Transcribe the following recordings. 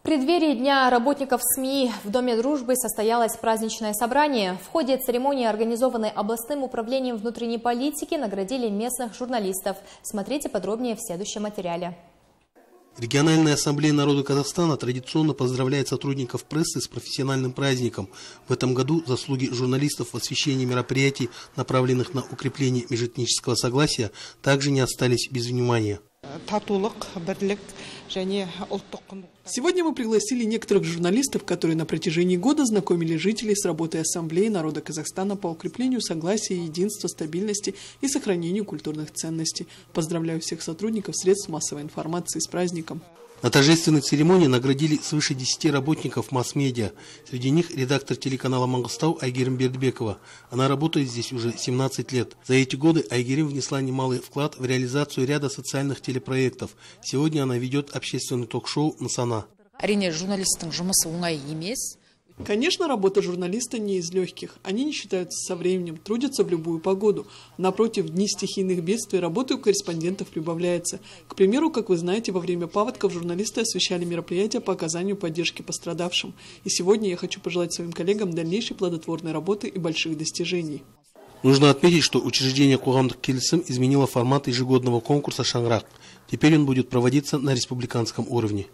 В преддверии Дня работников СМИ в Доме дружбы состоялось праздничное собрание. В ходе церемонии, организованной областным управлением внутренней политики, наградили местных журналистов. Смотрите подробнее в следующем материале. Региональная ассамблея народа Казахстана традиционно поздравляет сотрудников прессы с профессиональным праздником. В этом году заслуги журналистов в освещении мероприятий, направленных на укрепление межэтнического согласия, также не остались без внимания. Сегодня мы пригласили некоторых журналистов, которые на протяжении года знакомили жителей с работой Ассамблеи народа Казахстана по укреплению согласия, единства, стабильности и сохранению культурных ценностей. Поздравляю всех сотрудников средств массовой информации с праздником. На торжественной церемонии наградили свыше 10 работников масс-медиа. Среди них редактор телеканала «Мангостау» Айгерим Бердбекова. Она работает здесь уже 17 лет. За эти годы Айгерим внесла немалый вклад в реализацию ряда социальных телепроектов. Сегодня она ведет общественный ток-шоу «Насана». әрине журналисттің жұмысы оңай емес Конечно, работа журналиста не из легких. Они не считаются со временем, трудятся в любую погоду. Напротив, дни стихийных бедствий работы у корреспондентов прибавляется. К примеру, как вы знаете, во время паводков журналисты освещали мероприятия по оказанию поддержки пострадавшим. И сегодня я хочу пожелать своим коллегам дальнейшей плодотворной работы и больших достижений. Нужно отметить, что учреждение Кугамдык Келесым изменило формат ежегодного конкурса «Шанграк». Теперь он будет проводиться на республиканском уровне.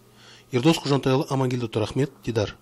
Ердос Кужантайлы Амангелді Турахмет, Дидар.